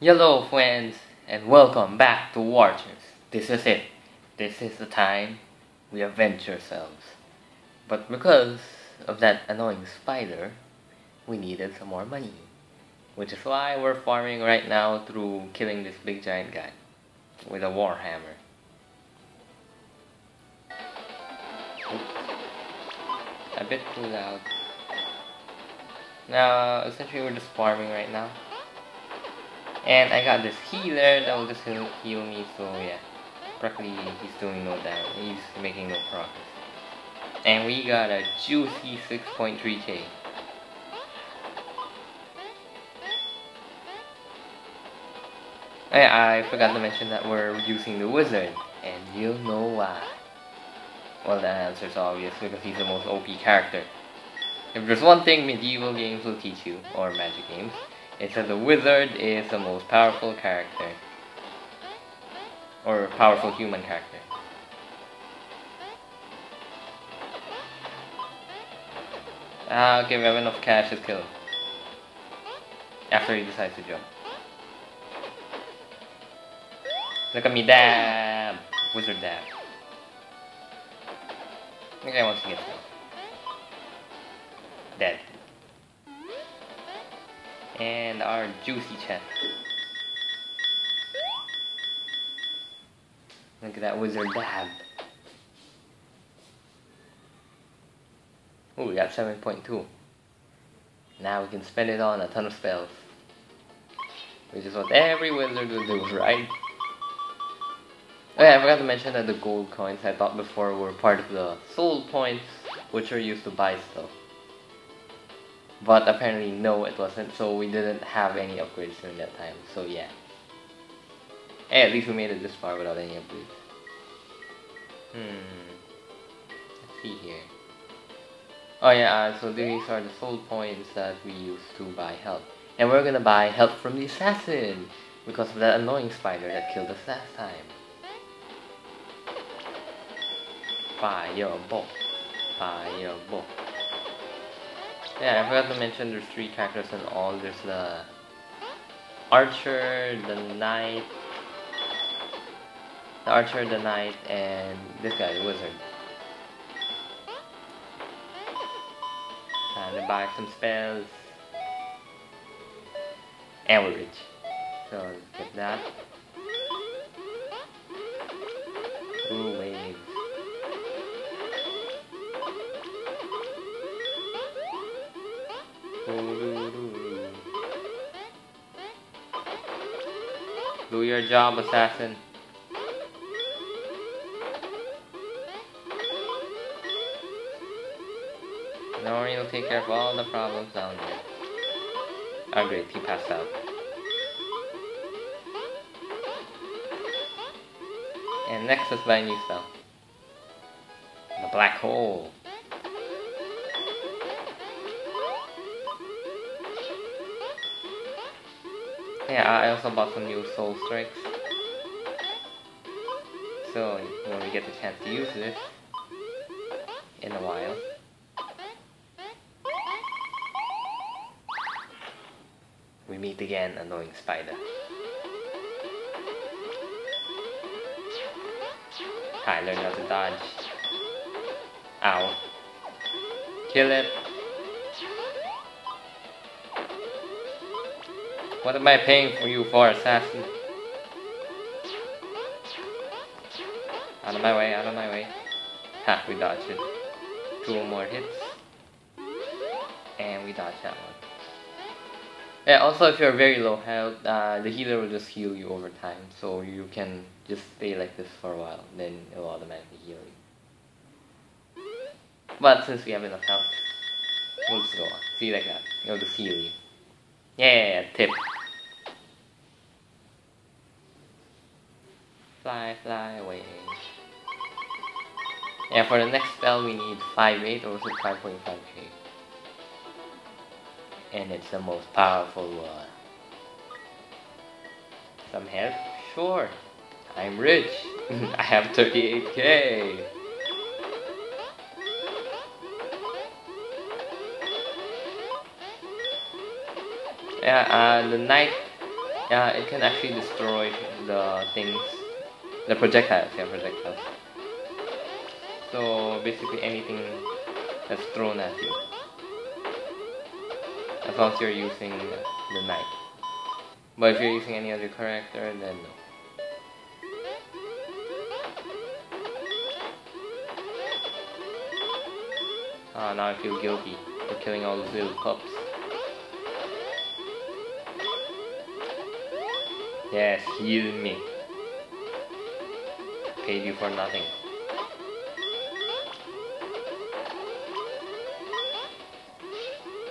Hello friends and welcome back to Warchers. This is it. This is the time we avenge ourselves. But because of that annoying spider, we needed some more money. Which is why we're farming right now through killing this big giant guy with a warhammer. A bit too loud. Now, essentially we're just farming right now. And I got this healer that will just heal, heal me, so yeah. Practically, he's doing no damage. He's making no progress. And we got a juicy 6.3k. I, I forgot to mention that we're using the wizard, and you'll know why. Well, the answer's obvious, because he's the most OP character. If there's one thing medieval games will teach you, or magic games, it says the wizard is the most powerful character. Or powerful human character. Ah, okay, we have enough cash to kill. After he decides to jump. Look at me dab! Wizard dab. Okay, once he gets down. Dead and our juicy chest. Look at that wizard dab. Oh, we got 7.2. Now we can spend it on a ton of spells. Which is what every wizard would do, right? Oh yeah, I forgot to mention that the gold coins I thought before were part of the soul points, which are used to buy stuff. But apparently no it wasn't, so we didn't have any upgrades during that time, so yeah. Hey, at least we made it this far without any upgrades. Hmm. Let's see here. Oh yeah, uh, so these are the soul points that we use to buy health. And we're gonna buy help from the assassin! Because of that annoying spider that killed us last time. Fireball. Fireball. Yeah, I forgot to mention there's three characters in all. There's the archer, the knight, the archer, the knight, and this guy, the wizard. Time to buy some spells. And we're rich. So let's get that. Ooh. Do your job, assassin. No, you'll take care of all the problems down there. Oh great, he passed out. And next is my new spell. The black hole. Yeah, I also bought some new soul strikes. So when we get the chance to use this in a while. We meet again, annoying spider. I learned how to dodge. Ow. Kill it. What am I paying for you for, assassin? Out of my way, out of my way. Ha, we dodged it. Two more hits. And we dodged that one. Yeah, also if you're very low health, uh, the healer will just heal you over time. So you can just stay like this for a while, then it will automatically heal you. But since we have enough health, we'll just go on. See like that. It'll just heal you. Yeah, tip. Fly, fly away. Yeah, for the next spell we need 5.8 or was it 5.5k? And it's the most powerful one. Some help? Sure. I'm rich. I have 38k. Yeah, uh, the knight Yeah, it can actually destroy the things, the projectiles, yeah, projectiles. So basically anything that's thrown at you. As long as you're using the knife. But if you're using any other character, then no. Ah, now I feel guilty for killing all those little pups. Yes, heal me. Paid you for nothing.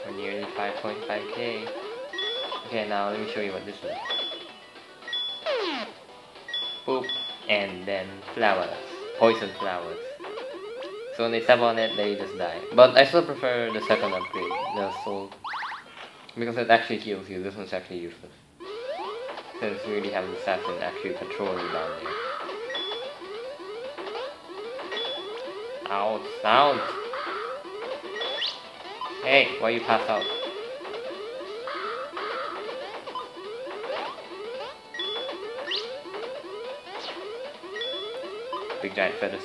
We're nearly 5.5k. Okay, now let me show you what this is. Boop, and then flowers. Poison flowers. So when they step on it, they just die. But I still prefer the second upgrade, the soul. Because it actually heals you, this one's actually useless. Since we already have the assassin actually patrolling down there. Out, out! Hey, why you pass out? Big giant feathers.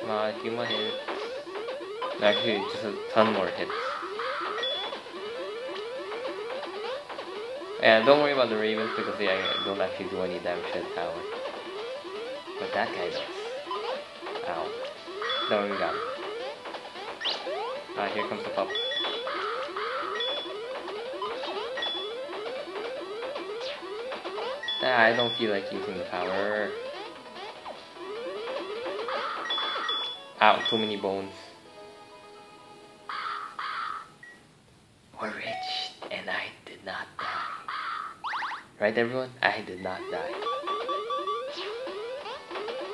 Come on, a few more hits. Actually, just a ton more hits. And don't worry about the ravens because they don't actually do any damage to the tower. But that guy does. Ow. No, we got him. Ah, here comes the pup. Ah, I don't feel like using the power. Ow, too many bones. Right, everyone? I did not die.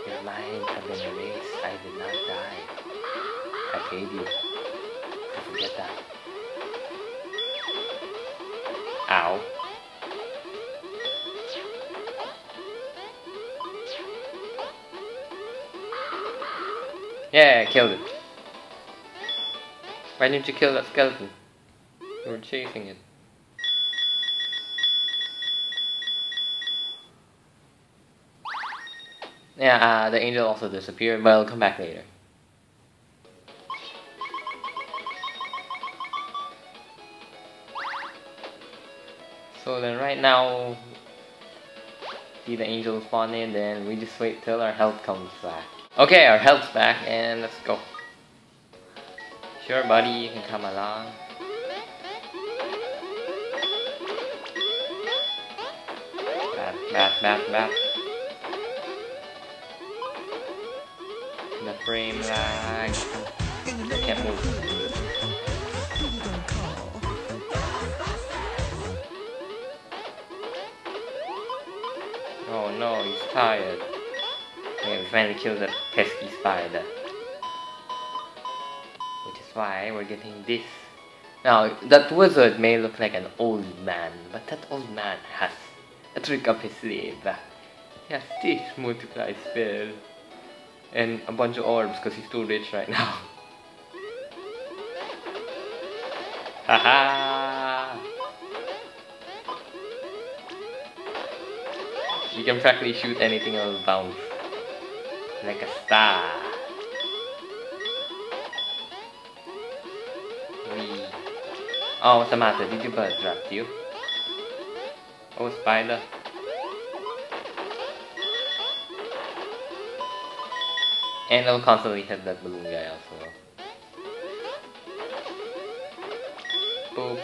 Your mind have been erased. I did not die. I paid you. So forget that. Ow. Yeah, I killed it. Why didn't you kill that skeleton? You were chasing it. Yeah, uh, the angel also disappeared, but I'll come back later. So then right now, see the angel spawn in, then we just wait till our health comes back. Okay, our health's back, and let's go. Sure, buddy, you can come along. Bat, bat, bat, bat. The frame lag. Can't move. Oh no, he's tired. Yeah, we finally killed that pesky spider. Which is why we're getting this. Now, that wizard may look like an old man, but that old man has a trick up his sleeve. He has this multiply spell. And a bunch of orbs because he's too rich right now. Haha! you can practically shoot anything out of bounds. Like a star. Wee. Oh, what's the matter? Did your bird drop you? Oh, spider. And I'll constantly hit that balloon guy also. Boop.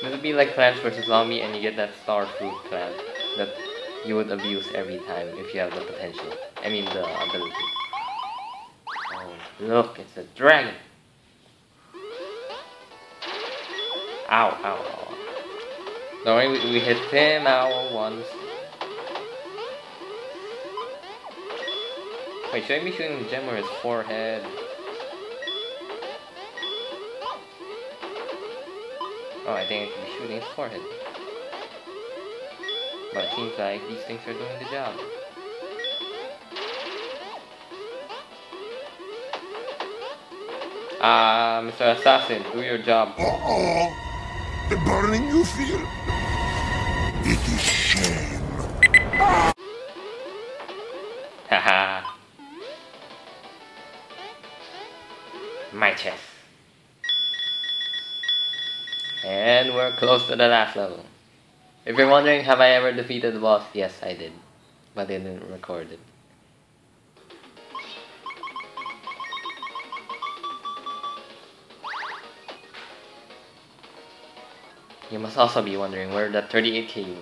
This would be like Plants vs Zombie and you get that star fruit plant that you would abuse every time if you have the potential. I mean the ability. Oh, look, it's a dragon! Ow, ow, ow. Don't worry, we, we hit him out once. Wait, should I be shooting the gem or his forehead? Oh, I think I should be shooting his forehead. But it seems like these things are doing the job. Ah, Mr. Assassin, do your job. Uh-oh. The burning you feel? Close to the last level. If you're wondering, have I ever defeated the boss? Yes, I did. But I didn't record it. You must also be wondering where that 38k,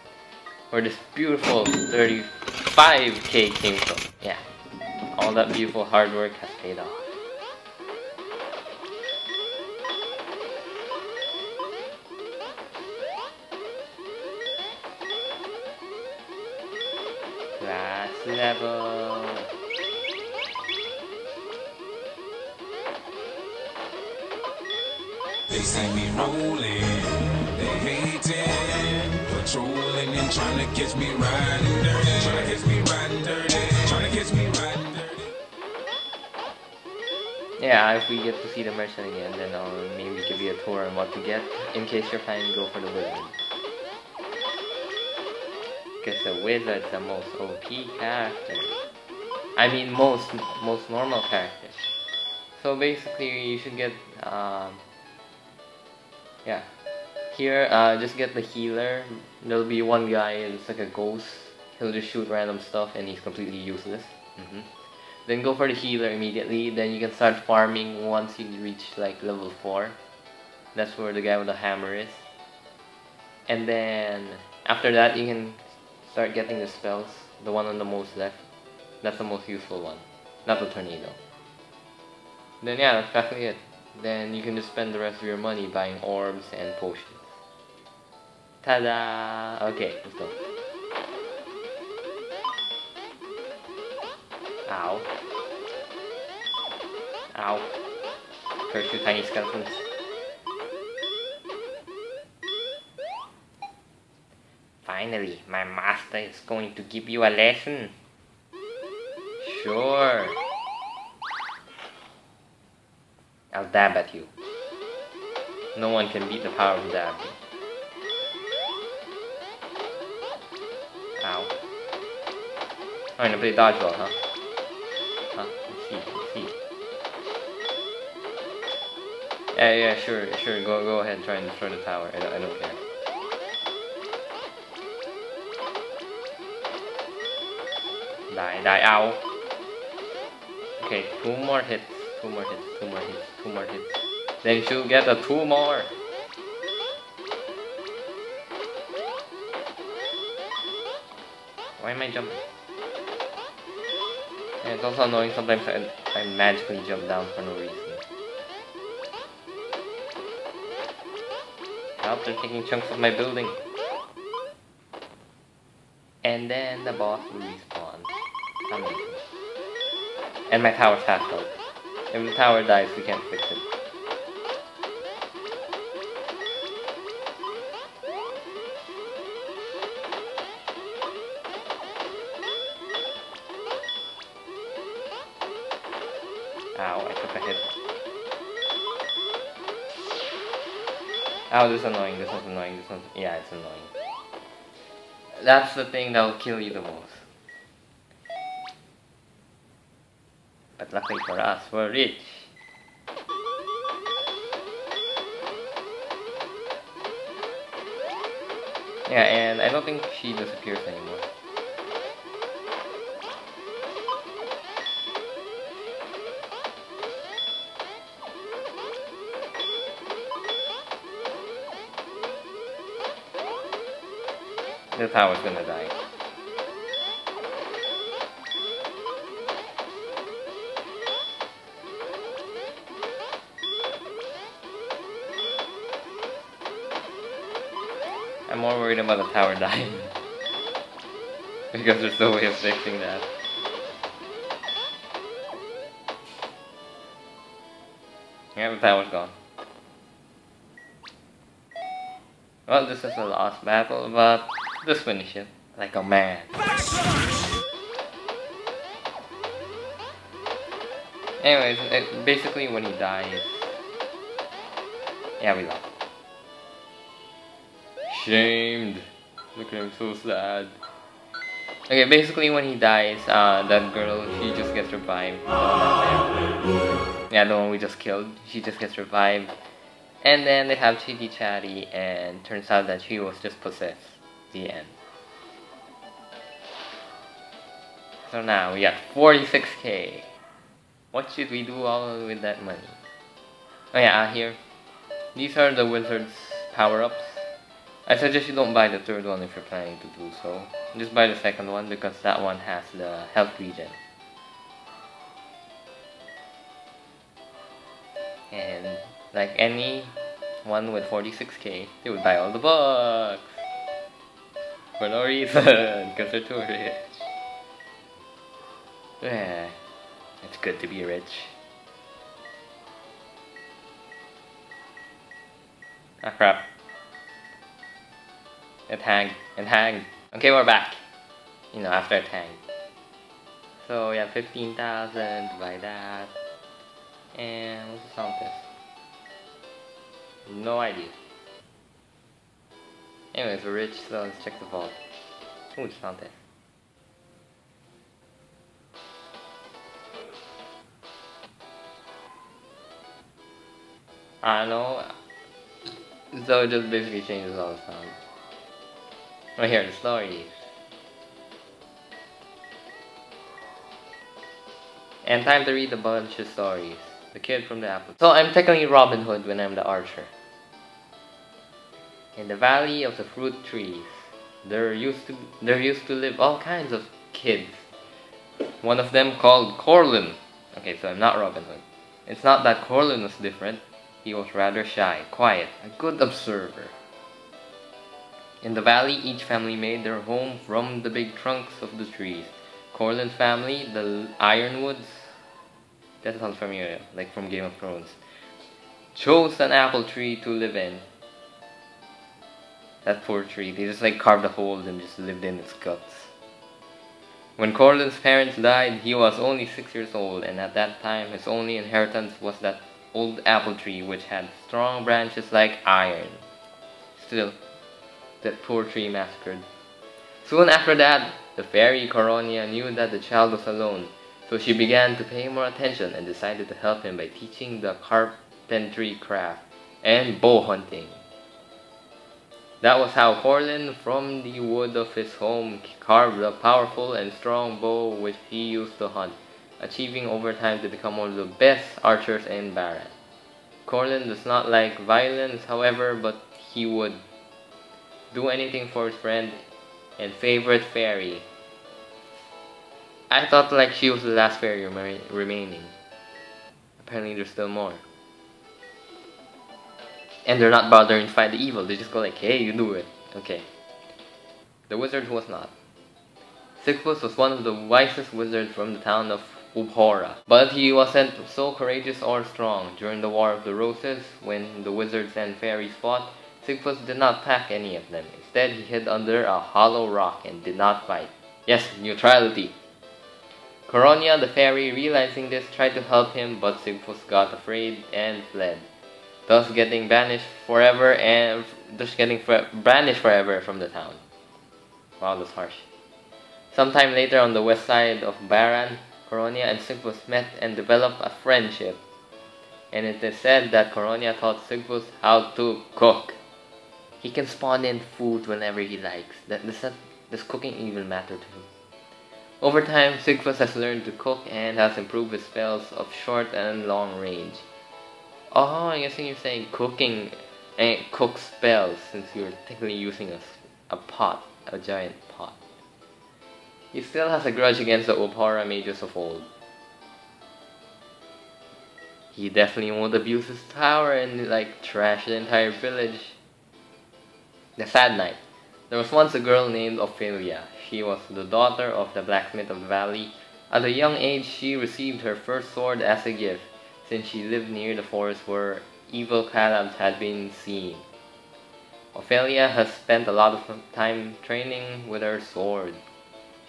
where this beautiful 35k came from. Yeah, all that beautiful hard work has paid off. Catch me riding dirty, catch me riding dirty, catch me riding dirty. Yeah, if we get to see the merchant again, then I'll maybe give you a tour on what to get in case you're planning to go for the wizard. Because the wizard's the most OP character. I mean, most most normal characters. So basically, you should get um, yeah. Here, uh, just get the healer. There'll be one guy, it's like a ghost. He'll just shoot random stuff and he's completely useless. Mm-hmm. Then go for the healer immediately. Then you can start farming once you reach like level 4. That's where the guy with the hammer is. And then after that you can start getting the spells. The one on the most left. That's the most useful one. Not the tornado. Then yeah, that's exactly it. Then you can just spend the rest of your money buying orbs and potions. Ta-da! Okay, let's go. Ow. Ow. Curse you tiny skeletons. Finally, my master is going to give you a lesson. Sure. I'll dab at you. No one can beat the power of dab. Oh, you're gonna play dodgeball, huh? Huh? See, see. Yeah, yeah, sure, sure. Go, go ahead, try and destroy the tower. I don't, I don't care. Die, die, ow. Okay, two more hits, two more hits, two more hits, two more hits. Then she'll get a two more. Why am I jumping? And it's also annoying sometimes I, I magically jump down for no reason. Help, they're taking chunks of my building. And then the boss will respawn. Amazing. And my tower's half health. If the tower dies, we can't fix it. Ow, I took hit. This is annoying, this one's annoying, this one's... Yeah, it's annoying. That's the thing that will kill you the most. But luckily for us, we're rich. Yeah, and I don't think she disappears anymore. The tower's gonna die. I'm more worried about the tower dying. because there's no way of fixing that. Yeah, the tower's gone. Well, this is a lost battle, but let's finish it like a man. Anyways, it, basically when he dies, yeah, we lost. Shamed. Look at him, so sad. Okay, basically when he dies, uh, that girl, she just gets revived. Yeah, the one we just killed. She just gets revived. And then they have chitty chatty, and turns out that she was just possessed. The end. So now we got 46k. What should we do all with that money? Oh yeah, here. These are the wizard's power-ups. I suggest you don't buy the third one if you're planning to do so. Just buy the second one because that one has the health regen. And like any one with 46k, they would buy all the books. For no reason, because they're too rich. Yeah, it's good to be rich. Ah crap. It hanged. It hanged. Okay, we're back. You know, after it hanged. So yeah, 15,000 by that. And what's the sound test? No idea. Anyways, we're rich, so let's check the vault. Ooh, it's sound test. I know. So it just basically changes all the sound. Right here, the stories. And time to read a bunch of stories. The kid from the apple. So I'm technically Robin Hood when I'm the archer. In the valley of the fruit trees, there used to there used to live all kinds of kids. One of them called Corlin. Okay, so I'm not Robin Hood. It's not that Corlin was different. He was rather shy, quiet, a good observer. In the valley, each family made their home from the big trunks of the trees. Corlin's family, the Ironwoods, that sounds familiar, like from Game of Thrones, chose an apple tree to live in. That poor tree, they just like carved a hole and just lived in its guts. When Corlin's parents died, he was only six years old, and at that time, his only inheritance was that old apple tree which had strong branches like iron. Still, that poor tree massacred. Soon after that, the fairy Coronia knew that the child was alone, so she began to pay more attention and decided to help him by teaching the carpentry craft and bow hunting. That was how Corlin, from the wood of his home, carved a powerful and strong bow which he used to hunt, achieving over time to become one of the best archers in Baran. Corlin does not like violence, however, but he would do anything for his friend and favorite fairy. I thought like she was the last fairy remaining. Apparently there's still more. And they're not bothering to fight the evil, they just go like, hey, you do it. Okay. The wizard was not. Sisyphus was one of the wisest wizards from the town of Ubhora. But he wasn't so courageous or strong. During the War of the Roses, when the wizards and fairies fought, Sisyphus did not pack any of them. Instead, he hid under a hollow rock and did not fight. Yes, neutrality. Coronia, the fairy, realizing this, tried to help him, but Sisyphus got afraid and fled, thus getting banished forever and thus getting banished forever from the town. Wow, that's harsh. Sometime later, on the west side of Baran, Coronia and Sisyphus met and developed a friendship. And it is said that Coronia taught Sisyphus how to cook. He can spawn in food whenever he likes. That does, that, does cooking even matter to him? Over time, Sisyphus has learned to cook and has improved his spells of short and long range. Oh, I guess you're saying cooking and cook spells since you're technically using a, a pot, a giant pot. He still has a grudge against the Ubhora mages of old. He definitely won't abuse his power and like trash the entire village. The Sad Night. There was once a girl named Ophelia. She was the daughter of the blacksmith of the valley. At a young age, she received her first sword as a gift, since she lived near the forest where evil Calabs had been seen. Ophelia has spent a lot of time training with her sword.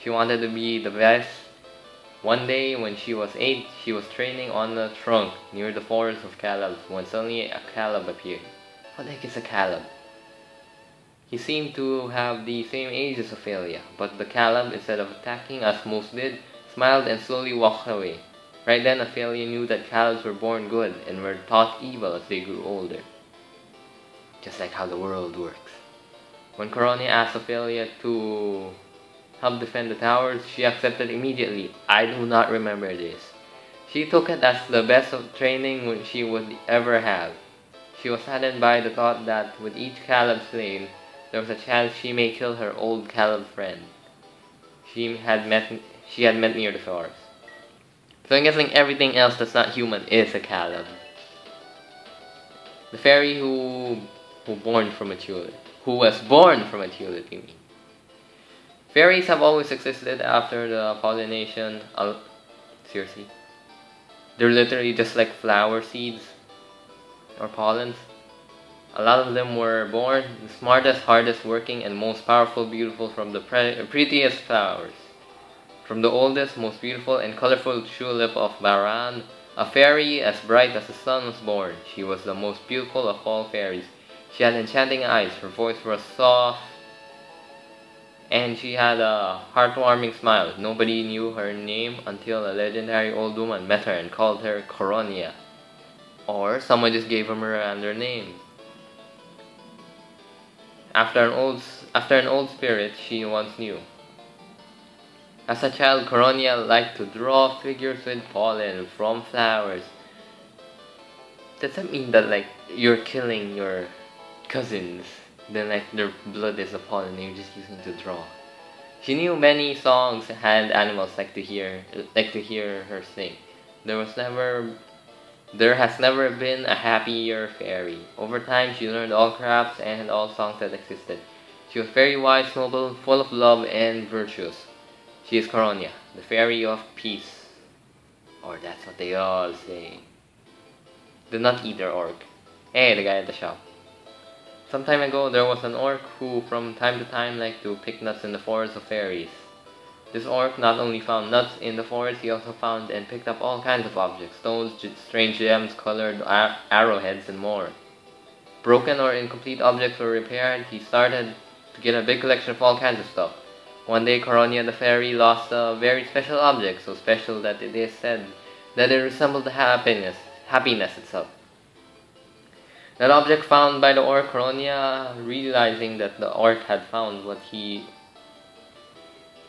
She wanted to be the best One day, when she was eight, she was training on a trunk near the forest of Calebs when suddenly a Caleb appeared. What the heck is a Caleb? He seemed to have the same age as Ophelia, but the Caleb, instead of attacking as most did, smiled and slowly walked away. Right then, Ophelia knew that Calebs were born good and were taught evil as they grew older. Just like how the world works. When Coronia asked Ophelia to help defend the towers, she accepted immediately. I do not remember this. She took it as the best of training she would ever have. She was saddened by the thought that with each Caleb slain, there was a chance she may kill her old Caleb friend. She had met she had met near the forest. So I'm guessing everything else that's not human is a Caleb. The fairy who who born from a tulip. Who was born from a tulip, you mean. Fairies have always existed after the pollination. Uh, seriously. They're literally just like flower seeds or pollens. A lot of them were born the smartest, hardest working, and most powerful, beautiful from the pre prettiest flowers. From the oldest, most beautiful, and colorful tulip of Baran, a fairy as bright as the sun was born. She was the most beautiful of all fairies. She had enchanting eyes, her voice was soft, and she had a heartwarming smile. Nobody knew her name until a legendary old woman met her and called her Coronia. Or someone just gave her another name. After an old after an old spirit she once knew. As a child, Coronia liked to draw figures with pollen from flowers. Does that mean that like you're killing your cousins then like their blood is a pollen and you're just using to draw. She knew many songs and animals like to hear like to hear her sing. There was never there has never been a happier fairy. Over time she learned all crafts and all songs that existed. She was very wise, noble, full of love and virtuous. She is Coronia, the fairy of peace. Or that's what they all say. The nut eater orc. Hey, the guy at the shop. Some time ago, there was an orc who from time to time liked to pick nuts in the forest of fairies. This orc not only found nuts in the forest, he also found and picked up all kinds of objects, stones, strange gems, colored arrowheads, and more. Broken or incomplete objects were repaired, he started to get a big collection of all kinds of stuff. One day, Coronia the fairy lost a very special object, so special that it is said that it resembled happiness, happiness itself. That object found by the orc Coronia, realizing that the orc had found what he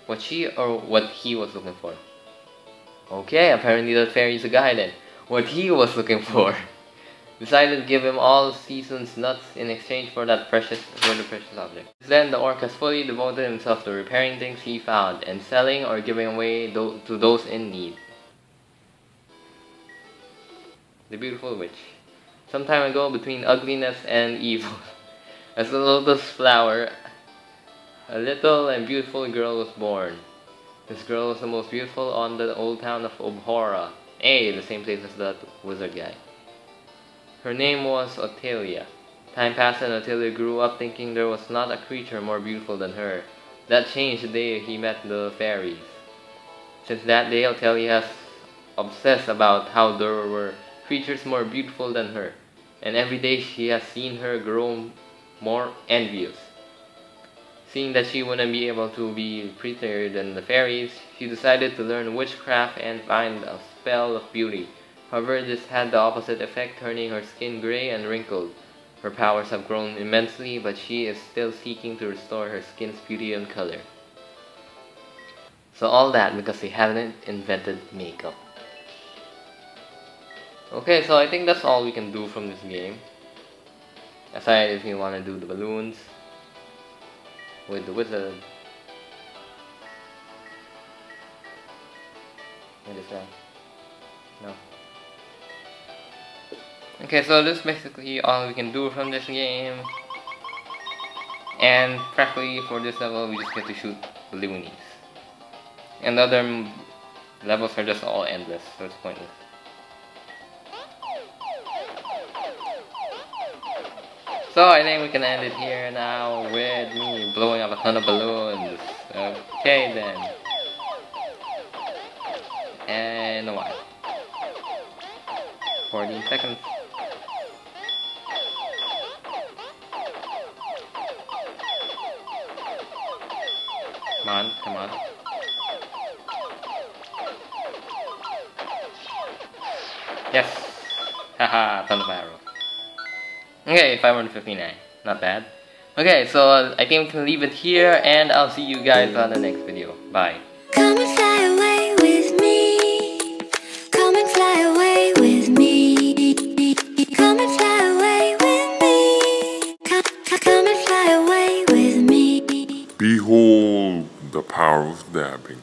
what she or what he was looking for. Okay, apparently the fairy is a guy then. What he was looking for. Decided to give him all season's nuts in exchange for that precious for the precious object. Then the orc has fully devoted himself to repairing things he found and selling or giving away to those in need. The Beautiful Witch some time ago between ugliness and evil. As a lotus flower, a little and beautiful girl was born. This girl was the most beautiful on the old town of Obhora. Hey, the same place as that wizard guy. Her name was Otelia. Time passed and Otelia grew up thinking there was not a creature more beautiful than her. That changed the day he met the fairies. Since that day, Otelia has obsessed about how there were creatures more beautiful than her, and every day she has seen her grow more envious. Seeing that she wouldn't be able to be prettier than the fairies, she decided to learn witchcraft and find a spell of beauty. However, this had the opposite effect, turning her skin gray and wrinkled. Her powers have grown immensely, but she is still seeking to restore her skin's beauty and color. So all that because they haven't invented makeup. Okay, so I think that's all we can do from this game. Aside if you want to do the balloons with the wizard. What is that? No. Okay, so this is basically all we can do from this game. And practically for this level, we just get to shoot balloonies. And the other levels are just all endless, so it's pointless. So I think we can end it here now with me blowing up a ton of balloons. Okay then. And a while. 14 seconds. Come on, come on. Yes! Haha, of arrows. Okay, 559. Not bad. Okay, so uh, I think we can leave it here and I'll see you guys on the next video. Bye. Of dabbing.